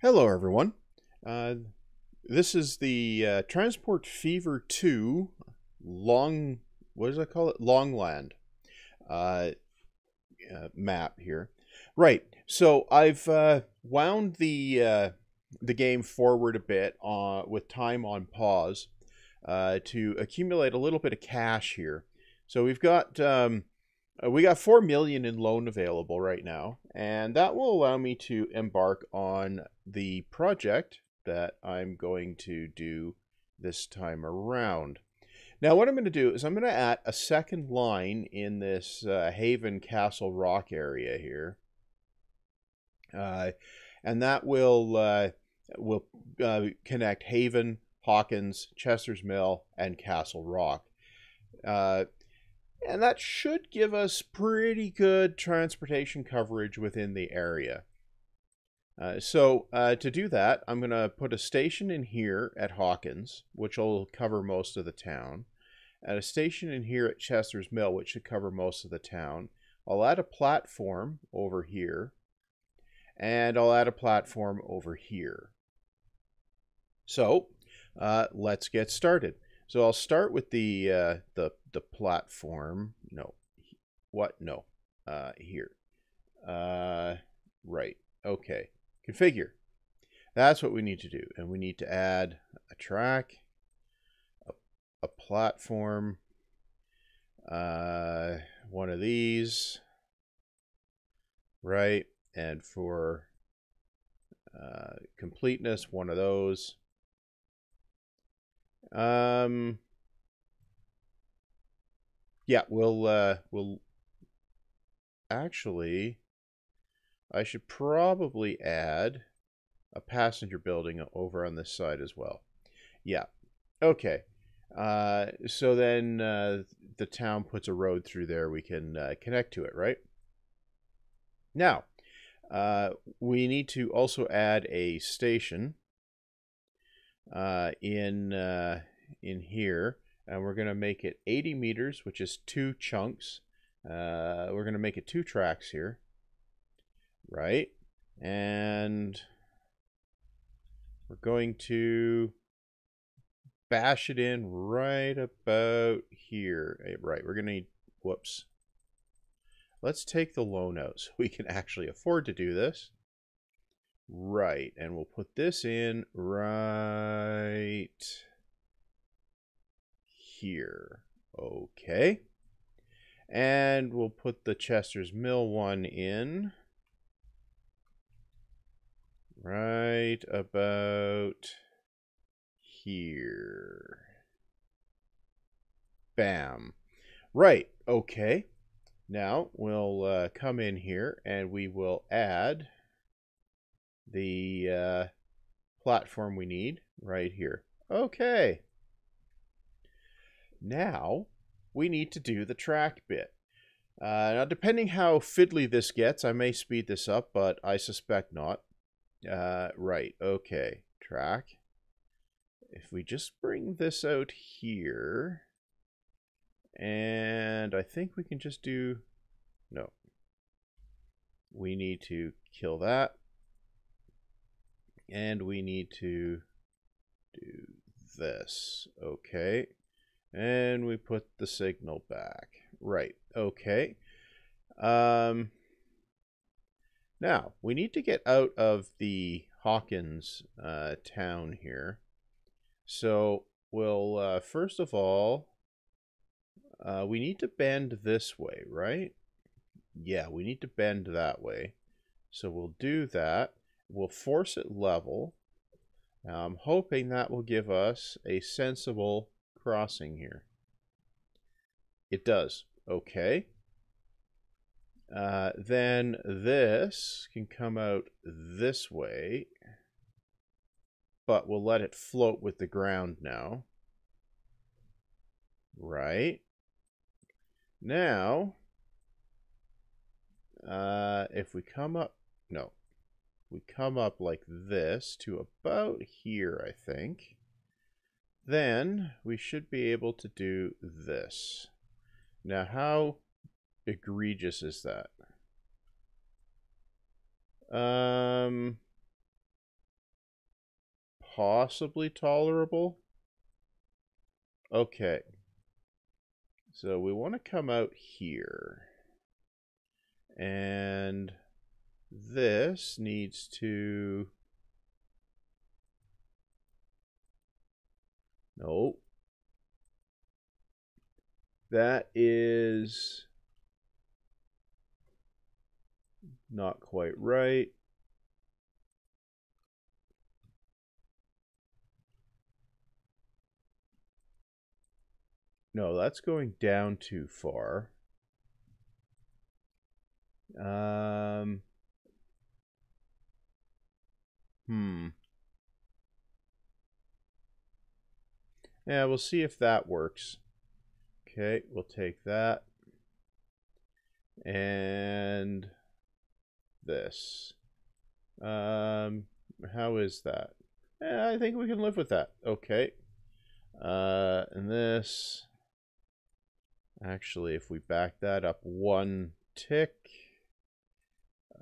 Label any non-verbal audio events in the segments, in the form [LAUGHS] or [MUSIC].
Hello, everyone. Uh, this is the uh, Transport Fever 2 long, what does I call it? Longland uh, uh, map here. Right, so I've uh, wound the uh, the game forward a bit uh, with time on pause to accumulate a little bit of cash here. So we've got um, uh, we got four million in loan available right now, and that will allow me to embark on the project that I'm going to do this time around. Now, what I'm going to do is I'm going to add a second line in this uh, Haven Castle Rock area here. Uh, and that will uh, will uh, connect Haven, Hawkins, Chester's Mill, and Castle Rock. And that should give us pretty good transportation coverage within the area. Uh, so uh, to do that, I'm going to put a station in here at Hawkins, which will cover most of the town, and a station in here at Chester's Mill, which should cover most of the town. I'll add a platform over here, and I'll add a platform over here. So uh, let's get started. So I'll start with the uh, the the platform. No, what? No, uh, here. Uh, right. Okay configure. That's what we need to do. And we need to add a track, a, a platform, uh, one of these, right? And for uh, completeness, one of those. Um, yeah, we'll, uh, we'll actually, I should probably add a passenger building over on this side as well. Yeah. Okay. Uh, so then uh, the town puts a road through there. We can uh, connect to it, right? Now, uh, we need to also add a station uh, in uh, in here, and we're going to make it 80 meters, which is two chunks. we're going to make it two tracks here right? And we're going to bash it in right about here. Eh, right, we're going to need, whoops. Let's take the loan out so we can actually afford to do this. Right, and we'll put this in right here. Okay. And we'll put the Chester's Mill one in right about here. Bam. Right, okay. Now we'll uh, come in here and we will add the uh, platform we need right here. Okay. Now we need to do the track bit. Uh, now, depending how fiddly this gets, I may speed this up, but I suspect not. Uh, right, okay. Track. If we just bring this out here, and I think we can just do, no. We need to kill that. And we need to do this. Okay. And we put the signal back. Right. Okay. Um, now, we need to get out of the Hawkins uh, town here. So we'll, uh, first of all, uh, we need to bend this way, right? Yeah, we need to bend that way. So we'll do that. We'll force it level. Now I'm hoping that will give us a sensible crossing here. It does. Okay. Uh, then this can come out this way, but we'll let it float with the ground now. Right. Now, uh, if we come up, no, we come up like this to about here, I think, then we should be able to do this. Now, how egregious is that? Um, possibly tolerable. Okay. So we want to come out here. And this needs to... No. That is not quite right. No, that's going down too far. Um, hmm. Yeah, we'll see if that works. Okay, we'll take that. And this. Um, how is that? Yeah, I think we can live with that. Okay. Uh, and this. Actually, if we back that up one tick,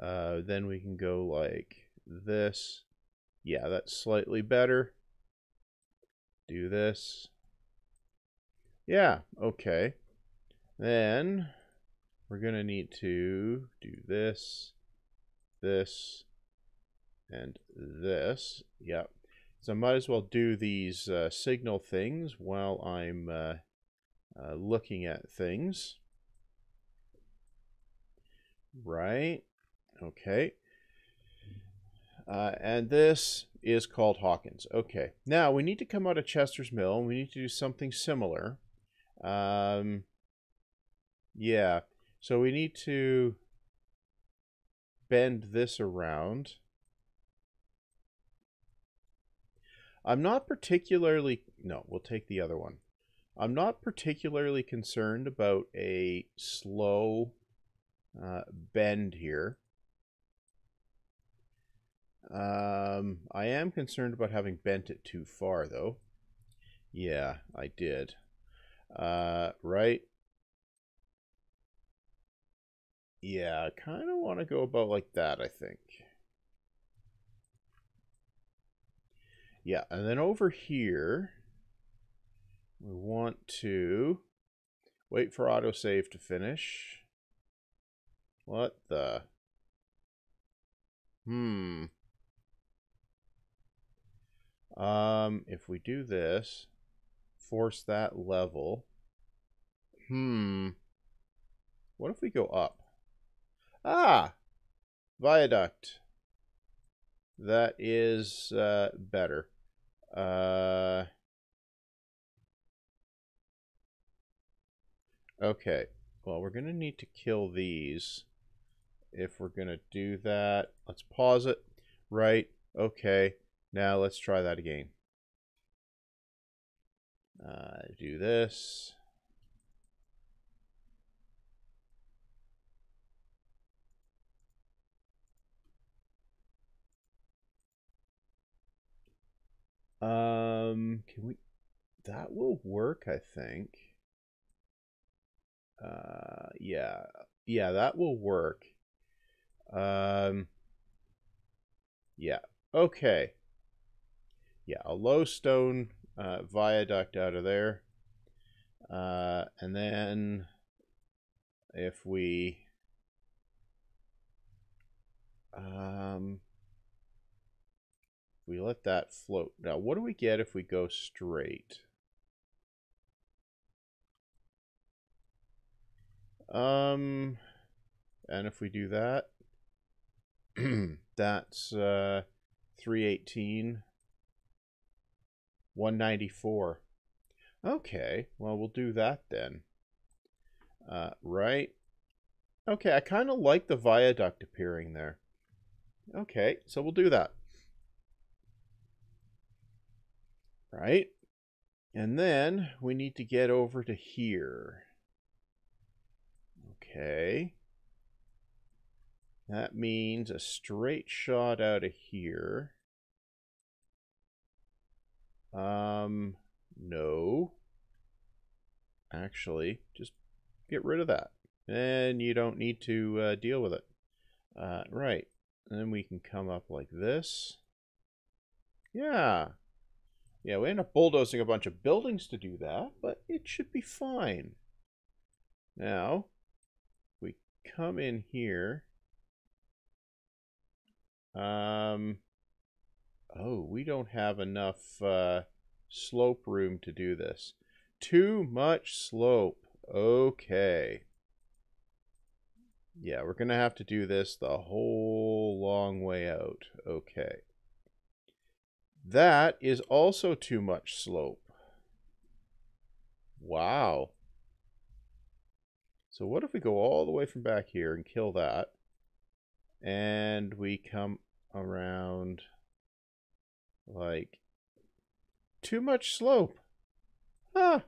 uh, then we can go like this. Yeah, that's slightly better. Do this. Yeah, okay. Then we're going to need to do this, this, and this. Yep. So I might as well do these uh, signal things while I'm uh, uh, looking at things. Right. Okay. Uh, and this is called Hawkins. Okay. Now we need to come out of Chester's Mill. And we need to do something similar. Um, yeah. So we need to bend this around. I'm not particularly... No, we'll take the other one. I'm not particularly concerned about a slow uh, bend here. Um, I am concerned about having bent it too far, though. Yeah, I did. Uh, right? Yeah, I kind of want to go about like that, I think. Yeah, and then over here, we want to wait for autosave to finish. What the? Hmm. Um, if we do this, force that level. Hmm. What if we go up? Ah! Viaduct. That is uh, better. Uh, okay. Well, we're going to need to kill these. If we're going to do that, let's pause it. Right. Okay. Now let's try that again. Uh, do this. Um, can we, that will work, I think. Uh, yeah, yeah, that will work. Um, yeah, okay. Yeah, a low stone uh, viaduct out of there. Uh, and then if we um, we let that float. Now, what do we get if we go straight? Um, and if we do that, [CLEARS THROAT] that's uh, 318, 194. Okay, well, we'll do that then. Uh, right? Okay, I kind of like the viaduct appearing there. Okay, so we'll do that. Right? And then we need to get over to here. Okay. That means a straight shot out of here. Um, no. Actually, just get rid of that. And you don't need to uh, deal with it. Uh, right. And then we can come up like this. Yeah. Yeah, we end up bulldozing a bunch of buildings to do that, but it should be fine. Now, we come in here. Um, oh, we don't have enough uh, slope room to do this. Too much slope. Okay. Yeah, we're going to have to do this the whole long way out. Okay. That is also too much slope. Wow. So what if we go all the way from back here and kill that? And we come around like too much slope. Huh.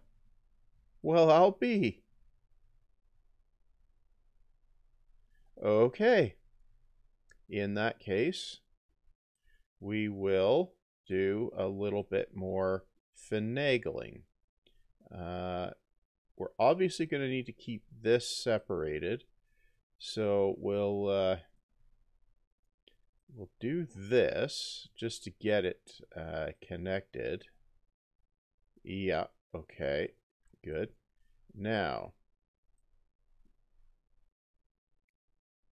Well, I'll be. Okay. In that case, we will do a little bit more finagling. Uh, we're obviously going to need to keep this separated. So we'll uh, we'll do this just to get it uh, connected. Yeah, okay, good. Now,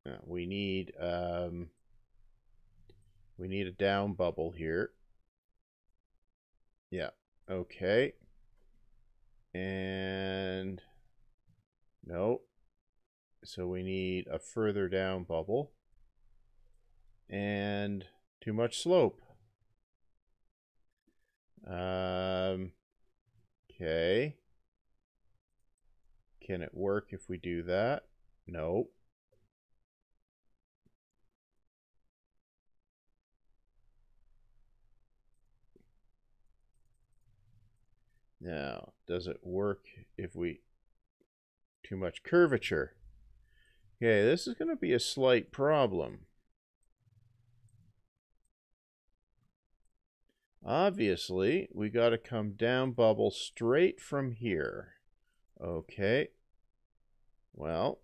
uh, we need um, we need a down bubble here. Yeah, okay. And no. So we need a further down bubble. And too much slope. Um, okay. Can it work if we do that? No. Now, does it work if we... Too much curvature. Okay, this is going to be a slight problem. Obviously, we got to come down bubble straight from here. Okay. Well.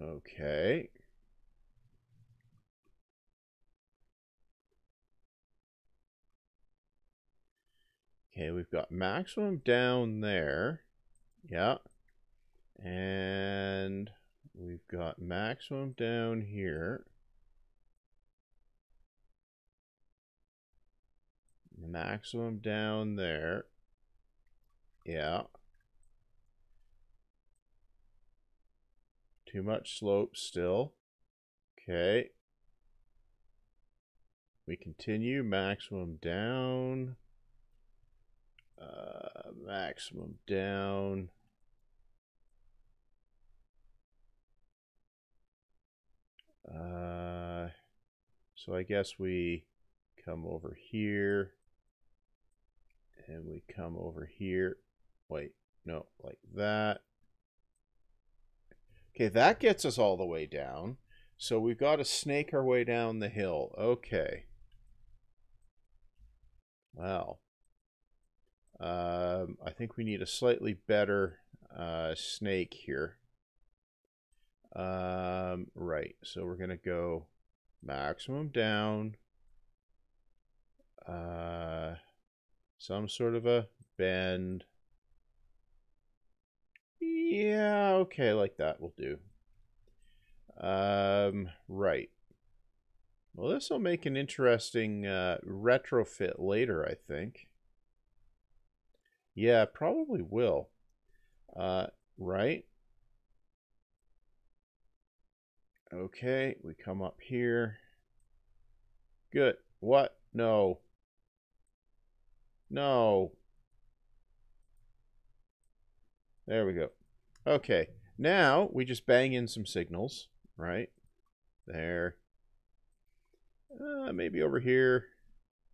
Okay. Okay, we've got maximum down there. Yeah. And we've got maximum down here. Maximum down there. Yeah. Too much slope still. Okay. We continue maximum down. Uh, maximum down. Uh, so I guess we come over here and we come over here. Wait, no, like that. Okay, that gets us all the way down. So we've got to snake our way down the hill. Okay. Well, um, I think we need a slightly better uh, snake here. Um, right, so we're going to go maximum down. Uh, some sort of a bend. Yeah, okay, like that will do. Um, right. Well, this will make an interesting uh, retrofit later, I think. Yeah, probably will. Uh, right? Okay, we come up here. Good. What? No. No. There we go. Okay, now we just bang in some signals, right? There. Uh, maybe over here.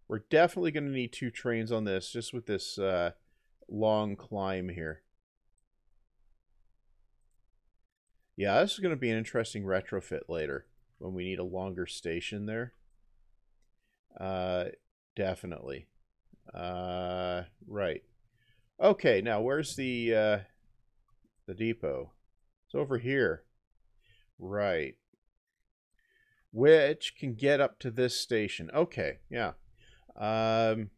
We're definitely going to need two trains on this, just with this uh, long climb here. Yeah, this is going to be an interesting retrofit later when we need a longer station there. Uh, definitely. Uh, right. Okay, now where's the uh, the depot? It's over here. Right. which can get up to this station. Okay, yeah. Um,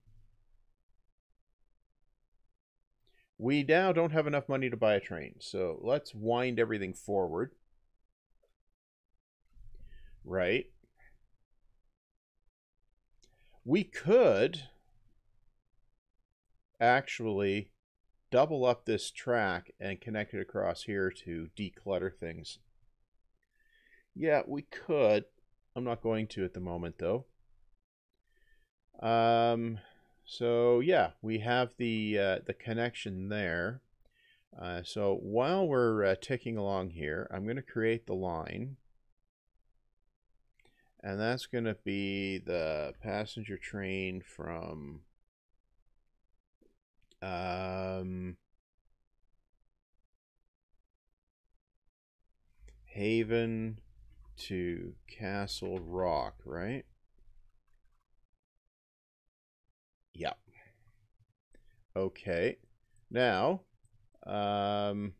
we now don't have enough money to buy a train, so let's wind everything forward. Right. We could actually double up this track and connect it across here to declutter things. Yeah, we could. I'm not going to at the moment, though. Um, so yeah, we have the uh, the connection there. Uh, so while we're uh, ticking along here, I'm going to create the line. And that's going to be the passenger train from um, Haven to Castle Rock, right? Yep. Okay. Now, um,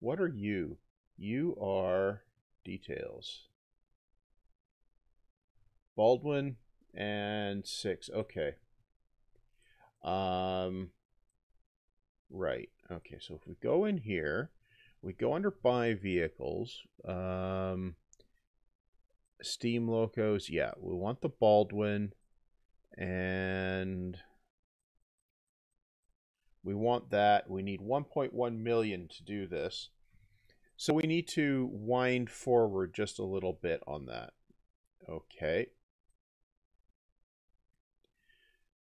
what are you? You are details. Baldwin and six. Okay. Um, right. Okay. So if we go in here, we go under buy vehicles. Um, steam locos. Yeah, we want the Baldwin and we want that. We need 1.1 million to do this. So we need to wind forward just a little bit on that. Okay.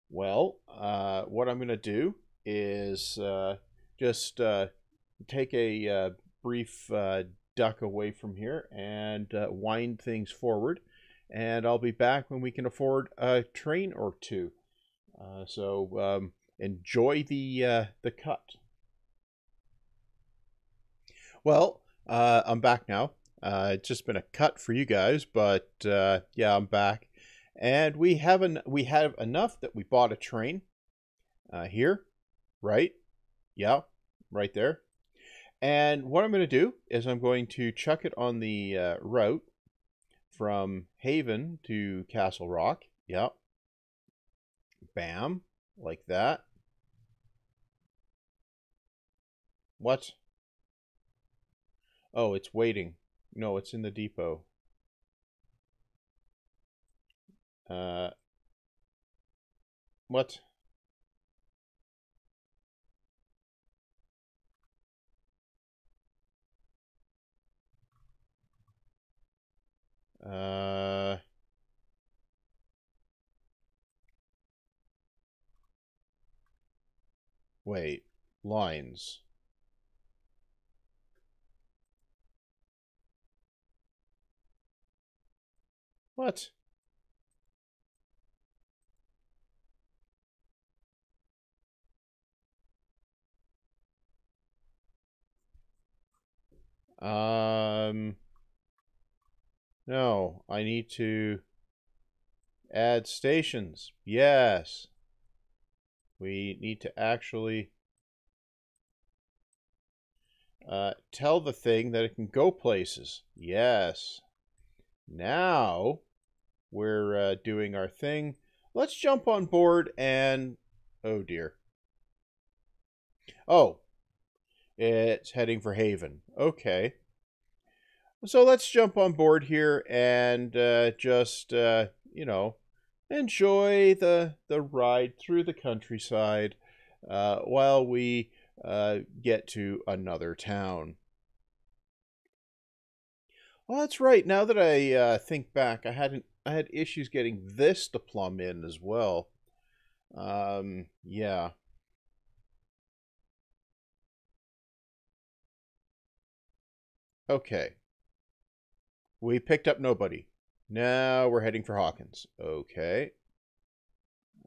Well, uh, what I'm going to do is uh, just uh, take a uh, brief uh, duck away from here and uh, wind things forward. And I'll be back when we can afford a train or two. so um, enjoy the the cut. Well, I'm back now. it's just been a cut for you guys, but yeah, I'm back and we have an we have enough that we bought a train uh, here, right? Yeah, right there. And what I'm going to do is I'm going to chuck it on the uh, route from Haven to Castle Rock. Yep. Bam, like that. What? Oh, it's waiting. No, it's in the depot. Uh, what? Uh, wait, lines. What? Um, no, I need to add stations. Yes. We need to actually uh, tell the thing that it can go places. Yes. Now we're uh, doing our thing. Let's jump on board and... Oh, dear. Oh, it's heading for Haven. Okay. So let's jump on board here and uh, just, uh, you know, enjoy the, the ride through the countryside uh, while we uh, get to another town. Oh, that's right. Now that I uh, think back, I hadn't I had issues getting this to plumb in as well. Um, yeah. Okay. We picked up nobody. Now we're heading for Hawkins. Okay.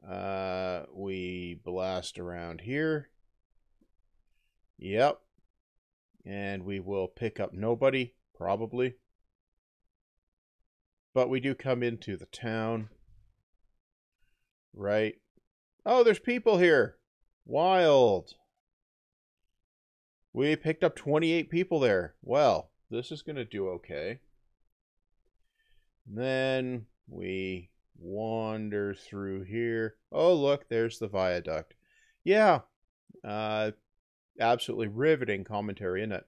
Uh, we blast around here. Yep. And we will pick up nobody, probably. But we do come into the town. Right. Oh, there's people here. Wild. We picked up 28 people there. Well, this is going to do okay. Then we wander through here. Oh, look, there's the viaduct. Yeah, uh, absolutely riveting commentary, isn't it?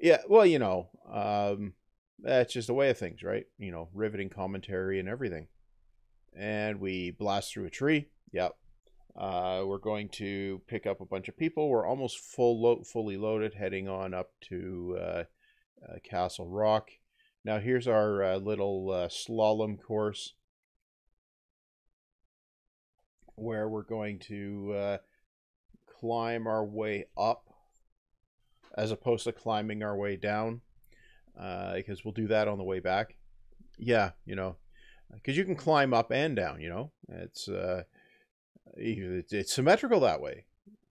Yeah, well, you know, um, that's just the way of things, right? You know, riveting commentary and everything. And we blast through a tree. Yep. Uh, we're going to pick up a bunch of people. We're almost full lo- fully loaded, heading on up to uh, uh, Castle Rock. Now here's our uh, little uh, slalom course where we're going to uh, climb our way up as opposed to climbing our way down because we'll do that on the way back. Yeah, you know, because you can climb up and down. You know, it's uh, it's, symmetrical that way.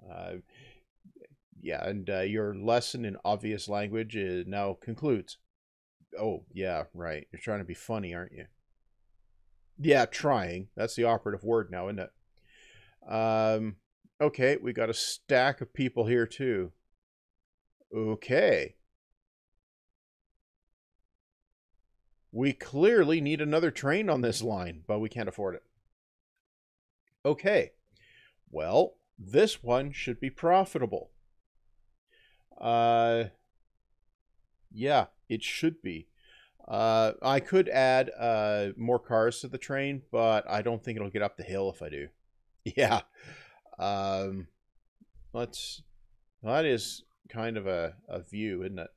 Uh, yeah, and uh, your lesson in obvious language now concludes. Oh yeah, right. You're trying to be funny, aren't you? Yeah, trying. That's the operative word now, isn't it? Um, okay, we got a stack of people here too. Okay. We clearly need another train on this line, but we can't afford it. Okay. Well, this one should be profitable. Uh, yeah, it should be. Uh, I could add uh, more cars to the train, but I don't think it'll get up the hill if I do. [LAUGHS] Yeah. Um, let's. That is kind of a, a view, isn't it?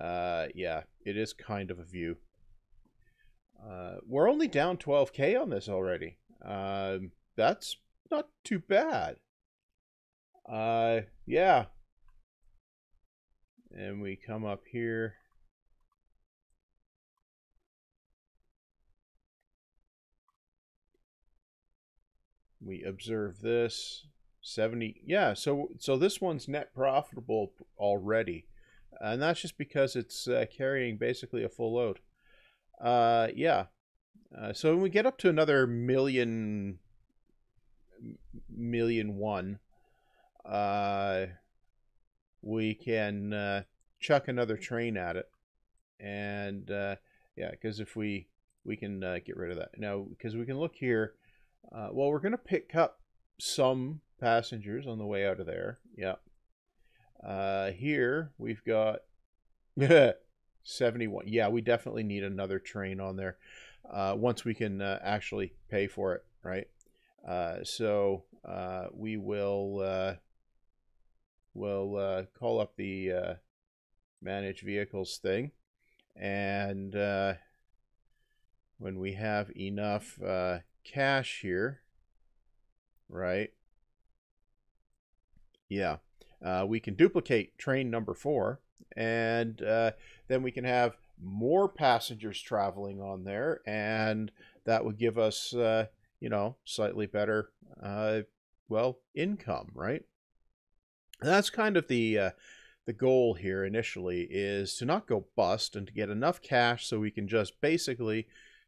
Uh, yeah, it is kind of a view. Uh, we're only down 12k on this already. Um, that's not too bad. Uh, yeah. And we come up here. We observe this. 70 yeah so so this one's net profitable already and that's just because it's uh, carrying basically a full load uh yeah uh, so when we get up to another million million one uh we can uh, chuck another train at it and uh yeah because if we we can uh, get rid of that now because we can look here uh, well we're going to pick up some passengers on the way out of there. Yeah. Uh, here we've got [LAUGHS] 71. Yeah, we definitely need another train on there uh, once we can actually pay for it, right? So we will will uh, call up the uh, manage vehicles thing, and uh, when we have enough uh, cash here, right? Yeah. Uh, we can duplicate train number four, and uh, then we can have more passengers traveling on there, and that would give us, you know, slightly better, well, income, right? That's kind of the uh, the goal here initially is to not go bust and to get enough cash so we can just basically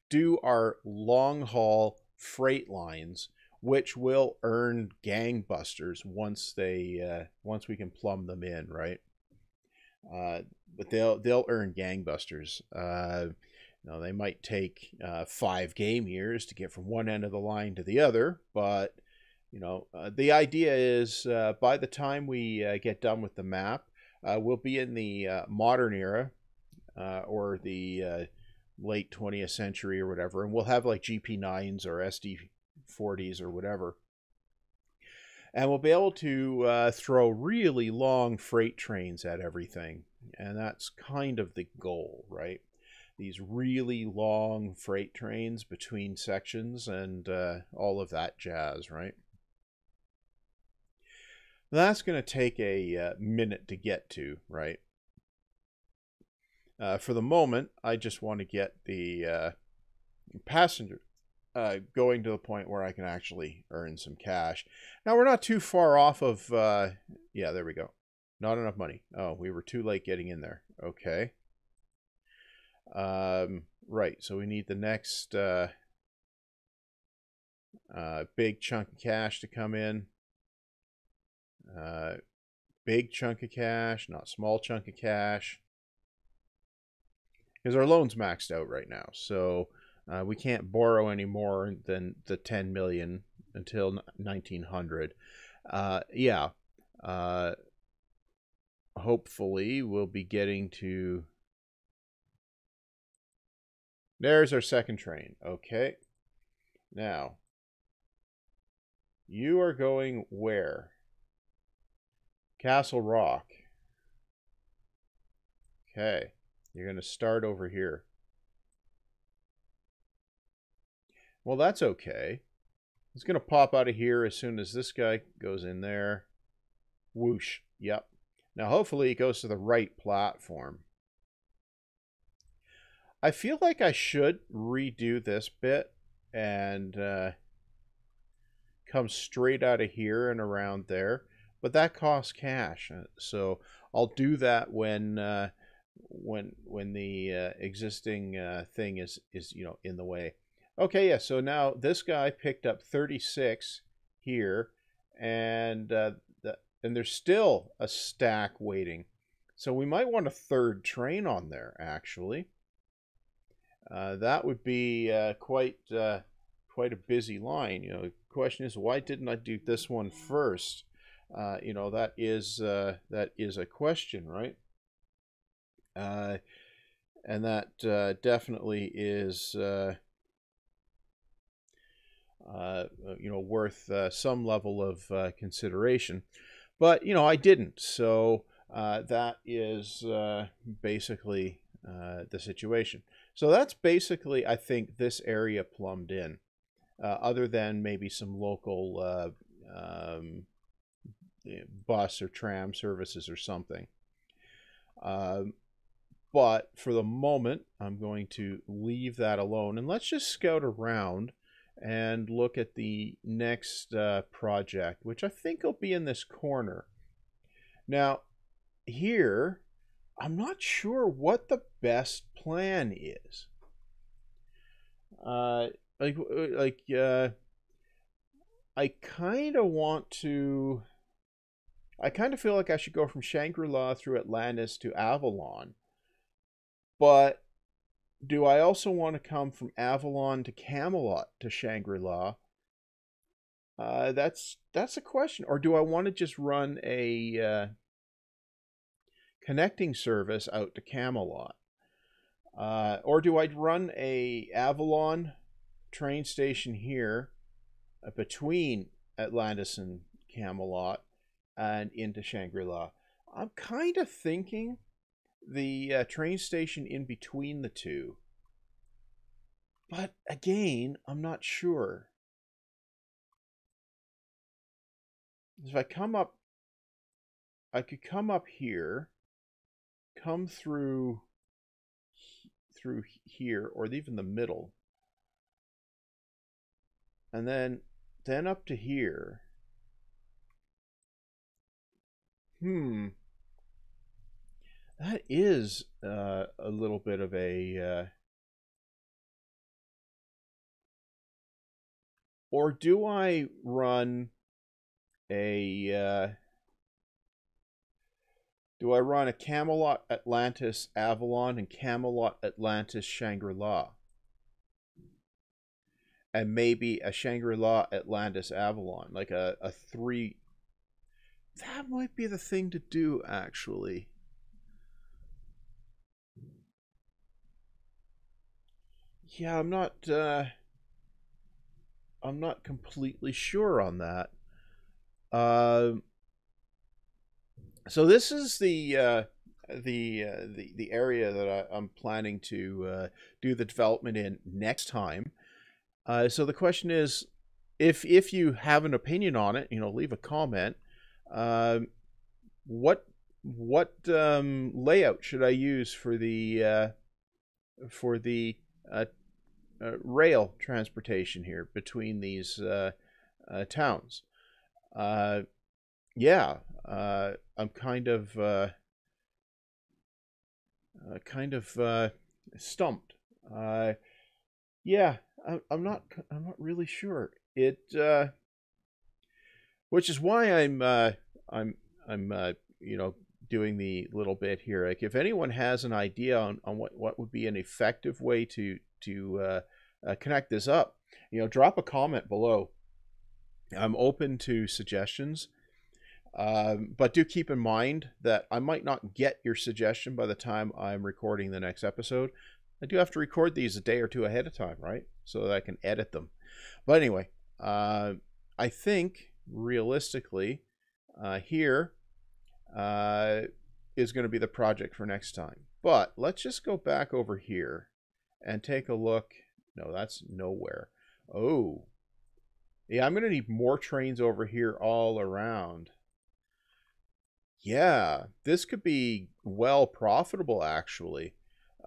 do our long haul freight lines which will earn gangbusters once they uh, once we can plumb them in, right? Uh, but they'll they'll earn gangbusters. Uh, know, they might take uh, five game years to get from one end of the line to the other, but you know, uh, the idea is uh, by the time we uh, get done with the map, uh, we'll be in the uh, modern era uh, or the late 20th century or whatever, and we'll have like GP9s or SD 40s or whatever. And we'll be able to throw really long freight trains at everything. And that's kind of the goal, right? These really long freight trains between sections and all of that jazz, right? That's going to take a uh, minute to get to, right? Uh, for the moment, I just want to get the uh, passenger uh, going to the point where I can actually earn some cash. Now we're not too far off of, uh, yeah, there we go. Not enough money. Oh, we were too late getting in there. Okay. Um, right, so we need the next uh, big chunk of cash to come in. Uh, big chunk of cash, not small chunk of cash. because our loan's maxed out right now. So uh, we can't borrow any more than the 10 million until 1900. Uh, yeah. Uh, hopefully, we'll be getting to. There's our second train. Okay. Now, you are going where? Castle Rock. Okay. You're going to start over here. Well, that's okay. It's going to pop out of here as soon as this guy goes in there. Whoosh. Yep. Now, hopefully it goes to the right platform. I feel like I should redo this bit and uh, come straight out of here and around there. But that costs cash. Uh, so I'll do that when... Uh, when when the uh, existing uh, thing is is you know in the way. Okay, yeah. So now this guy picked up 36 here, and uh, the, and there's still a stack waiting. So we might want a third train on there actually. Uh, that would be uh, quite uh, quite a busy line. You know, the question is why didn't I do this one first? You know, that is that is a question, right? Uh, and that uh, definitely is, uh, uh you know, worth uh, some level of uh, consideration. But, you know, I didn't. So that is basically the situation. So that's basically, I think, this area plumbed in, other than maybe some local um, bus or tram services or something. Um, but for the moment, I'm going to leave that alone. And let's just scout around and look at the next uh, project, which I think will be in this corner. Now, here, I'm not sure what the best plan is. Uh, like, like, uh, I kind of want to. I kind of feel like I should go from Shangri La through Atlantis to Avalon but do I also want to come from Avalon to Camelot to Shangri La? Uh, that's that's a question. Or do I want to just run a uh, connecting service out to Camelot? Uh, or do I run a Avalon train station here uh, between Atlantis and Camelot and into Shangri La? I'm kind of thinking the uh, train station in between the two. But again, I'm not sure. If I come up, I could come up here, come through through here, or even the middle, and then then up to here. Hmm. That is uh, a little bit of a. Uh... Or do I run a. Uh... Do I run a Camelot Atlantis Avalon and Camelot Atlantis Shangri La? And maybe a Shangri La Atlantis Avalon, like a, a three. That might be the thing to do, actually. yeah, I'm not. Uh, I'm not completely sure on that. Uh, so this is the uh, the, uh, the the area that I, am planning to uh, do the development in next time. Uh, so the question is, if if you have an opinion on it, you know, leave a comment. Uh, what what um, layout should I use for the uh, for the uh, uh, rail transportation here between these uh, uh, towns. Yeah, I'm kind of kind of stumped. yeah, I, am not. I'm not really sure. It, which is why I'm I'm I'm you know doing the little bit here. Like if anyone has an idea on, on what, what would be an effective way to to uh, uh, connect this up, you know, drop a comment below. I'm open to suggestions. Um, but do keep in mind that I might not get your suggestion by the time I'm recording the next episode. I do have to record these a day or two ahead of time, right? So that I can edit them. But anyway, uh, I think realistically, uh, here uh, is going to be the project for next time. But let's just go back over here and take a look. No, that's nowhere. Oh, yeah, I'm going to need more trains over here all around. Yeah, this could be well profitable actually.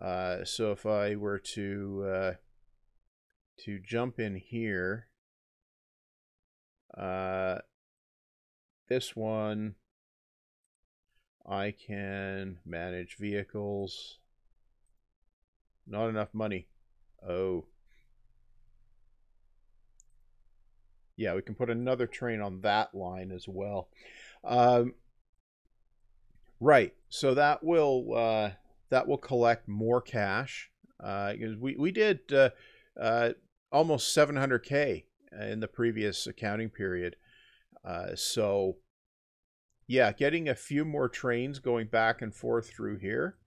Uh, so if I were to uh, to jump in here, uh, this one I can manage vehicles. Not enough money. Oh. Yeah, we can put another train on that line as well. Um, right. So that will uh, that will collect more cash. Uh, we we did uh, uh, almost 700k in the previous accounting period. Uh, so yeah, getting a few more trains going back and forth through here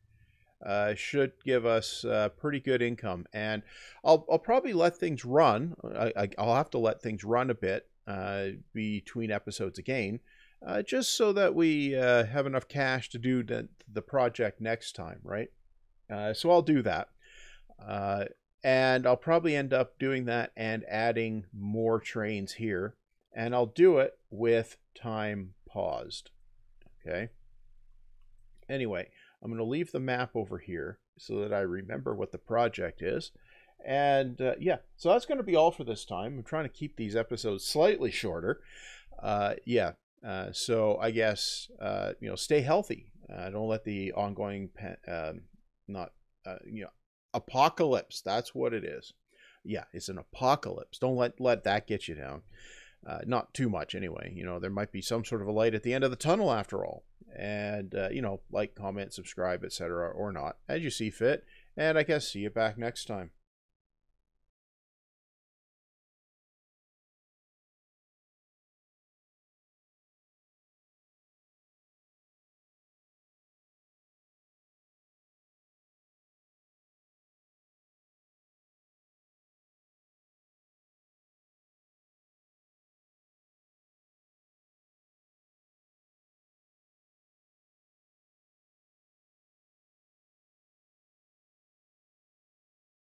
uh, should give us uh, pretty good income. And I'll, I'll probably let things run. I, will have to let things run a bit uh, between episodes again, uh, just so that we uh, have enough cash to do the, the project next time, right? So I'll do that. and I'll probably end up doing that and adding more trains here. And I'll do it with time paused. Okay. Anyway, I'm going to leave the map over here so that I remember what the project is. And uh, yeah, so that's going to be all for this time. I'm trying to keep these episodes slightly shorter. Uh, yeah, uh, so I guess uh, you know, stay healthy. Uh, don't let the ongoing, um, not uh, you know, apocalypse. That's what it is. Yeah, it's an apocalypse. Don't let let that get you down. Uh, not too much anyway. You know, there might be some sort of a light at the end of the tunnel after all. And, uh, you know, like, comment, subscribe, etc., or not, as you see fit. And I guess see you back next time.